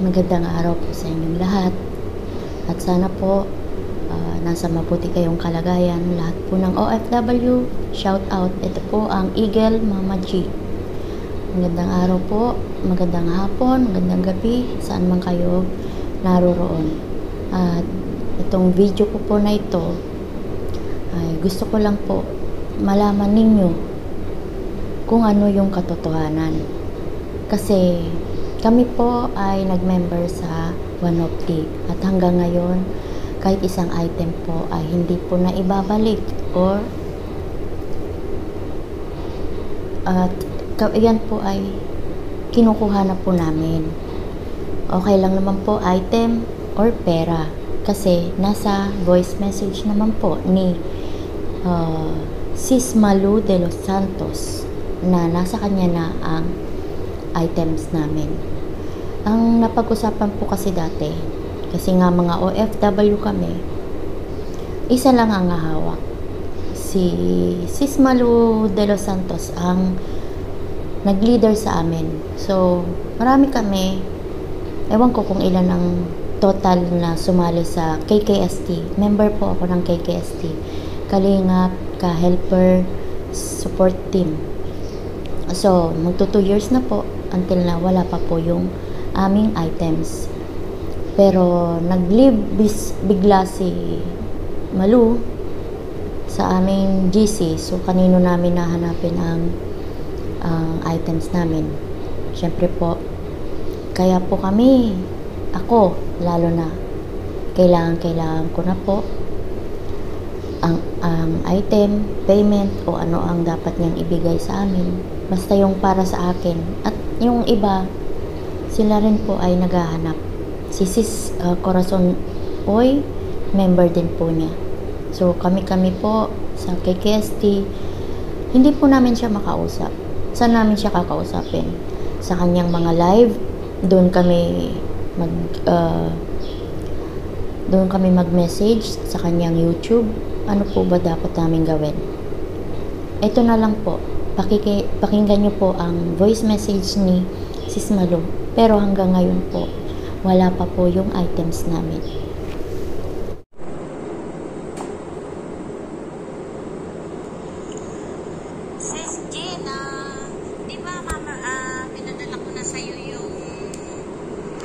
Magandang araw po sa inyong lahat. At sana po ah, nasa mabuti kayong kalagayan. Lahat po ng OFW, shout out. Ito po ang Eagle Mama G. Magandang araw po, magandang hapon, magandang gabi, saan man kayo naroroon. At itong video ko po na ito, ay gusto ko lang po malaman ninyo kung ano yung katotohanan. Kasi kami po ay nag-member sa One of the at hanggang ngayon kahit isang item po ay hindi po na ibabalik or at yan po ay kinukuha na po namin. Okay lang naman po item or pera kasi nasa voice message naman po ni uh, Sis Malu de los Santos na nasa kanya na ang items namin. Ang napag-usapan po kasi dati, kasi nga mga OFW kami, isa lang ang hawak. Si Sis Malu de los Santos ang nag-leader sa amin. So, marami kami, ewan ko kung ilan ang total na sumali sa KKST. Member po ako ng KKST. Kalingap, ka-helper, support team. So, magto 2 years na po until na wala pa po yung aming items. Pero nag-leave bigla si Malu sa aming GC. So, kanino namin nahanapin ang ang items namin. Siyempre po, kaya po kami, ako, lalo na, kailangan, kailangan ko na po ang, ang item, payment, o ano ang dapat niyang ibigay sa amin. Basta yung para sa akin. At yung iba, sila rin po ay naghahanap. Si Sis uh, Corazon Oy, member din po niya. So, kami-kami po sa KKST, hindi po namin siya makausap. Saan namin siya kakausapin? Sa kanyang mga live, doon kami mag uh, doon kami mag-message sa kanyang YouTube. Ano po ba dapat namin gawin? Ito na lang po. Pakiki, pakinggan niyo po ang voice message ni Sis Malu. Pero hanggang ngayon po, wala pa po yung items namin. Sis Gina, di ba mama, ah, pinadala ko na sa'yo yung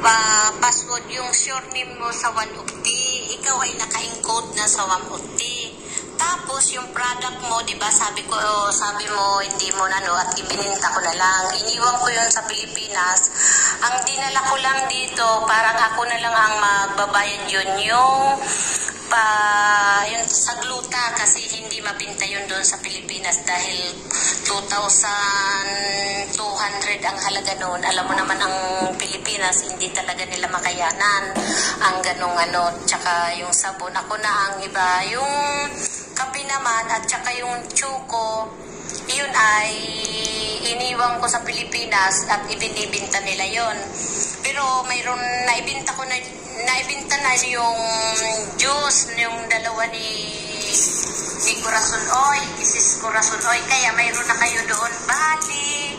pa password, yung sure name mo sa Wanukti. Ikaw ay naka-encode na sa Wanukti. Tapos yung product mo, di ba, sabi ko, oh, sabi mo, hindi mo na, no, at ibininta ko na lang. Iniwan ko yun sa Pilipinas. Ang dinala ko lang dito, parang ako na lang ang magbabayad yun, yung pa yun sa gluta kasi hindi mabinta yun doon sa Pilipinas dahil 2,200 ang halaga noon. Alam mo naman ang Pilipinas hindi talaga nila makayanan ang ganong ano tsaka yung sabon ako na ang iba yung naman at tsaka yung chuko yun ay iniwan ko sa Pilipinas at ibinibinta nila yon pero mayroon naibinta ko na naibinta na yung juice yung dalawa ni ni Corazon Oy Mrs. Corazon Oy. Kaya mayroon na kayo doon. Bali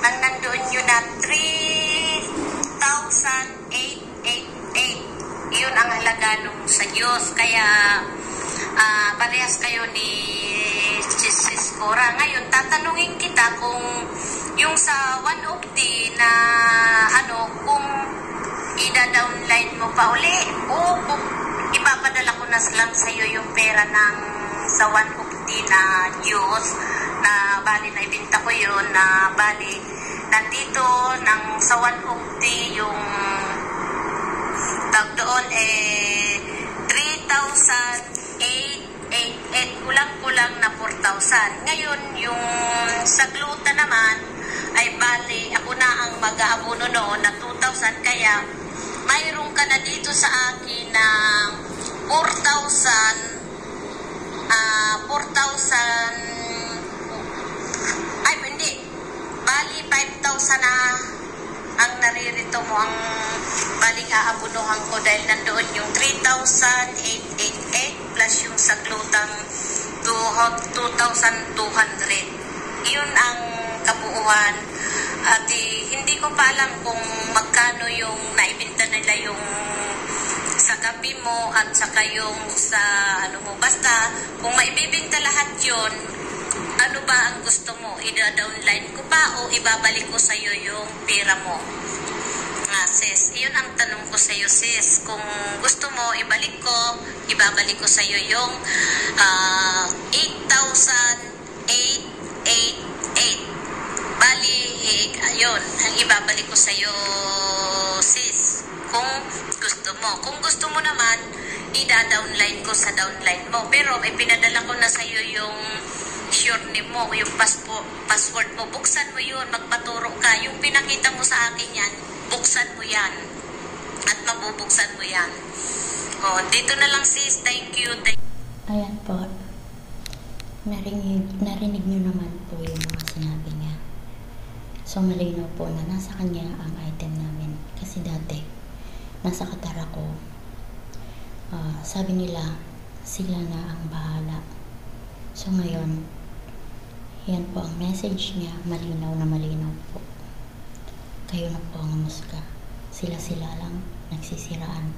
ang nandoon yun na 3,888 yun ang halaga nung sa Diyos kaya ah, parehas kayo ni Sis Cora ngayon tatanungin kita kung yung sa one of the na ano kung ida-downline mo pa uli o kung ipapadala ko na lang sa iyo yung pera ng sa one of the na Diyos na bali na ibinta ko yun na bali nandito ng sa one of the yung tag doon eh 3,888 kulang-kulang na 4,000 ngayon yung sa gluta naman ay bali ako na ang mag-aabuno noon na 2,000 kaya mayroon ka na dito sa akin ng 4,000 ah 4,000 ay hindi. Bali 5,000 na ang naririto mo ang baling aabunuhan ko dahil nandoon yung 3,888 plus yung glutang 2,200 yun ang kabuuan at eh, hindi ko pa alam kung magkano yung naibinta nila yung sa kape mo at saka yung sa ano mo. Basta, kung maibibinta lahat yon ano ba ang gusto mo? Ida-downline ko pa o ibabalik ko sa'yo yung pera mo? Sis. Iyon ang tanong ko sa iyo sis. Kung gusto mo ibalik ko, ibabalik ko sa iyo yung ah, 8,888. Bali, ayun, ibabalik ko sa iyo sis. Kung gusto mo. Kung gusto mo naman, ida-downline ko sa downline mo. Pero may pinadala ko na sa iyo yung name mo, yung passport, password mo, buksan mo yun, magpaturo ka. Yung pinakita mo sa akin yan, buksan mo yan. At mabubuksan mo yan. Oh, dito na lang sis. Thank you. Thank Ayan po. Narinig, narinig nyo naman po yung mga sinabi niya. So, malinaw po na nasa kanya ang item namin. Kasi dati, nasa katara ko, ah, sabi nila, sila na ang bahala. So, ngayon, yan po ang message niya, malinaw na malinaw po. Kayo na ang musga. Sila-sila lang nagsisiraan.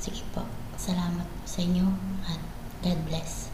Sige po. Salamat po sa inyo at God bless.